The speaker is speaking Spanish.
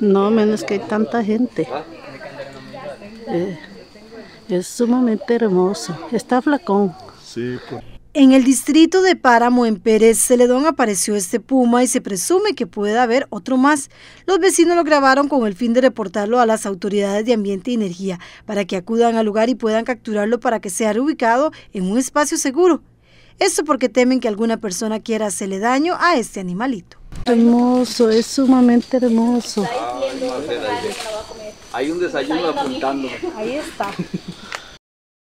No, menos que hay tanta gente. Eh, es sumamente hermoso. Está flacón. Sí, pues. En el distrito de Páramo, en Pérez Celedón, apareció este puma y se presume que puede haber otro más. Los vecinos lo grabaron con el fin de reportarlo a las autoridades de ambiente y energía para que acudan al lugar y puedan capturarlo para que sea reubicado en un espacio seguro. Esto porque temen que alguna persona quiera hacerle daño a este animalito. Hermoso, es sumamente hermoso. Hay un desayuno apuntando. Ahí está.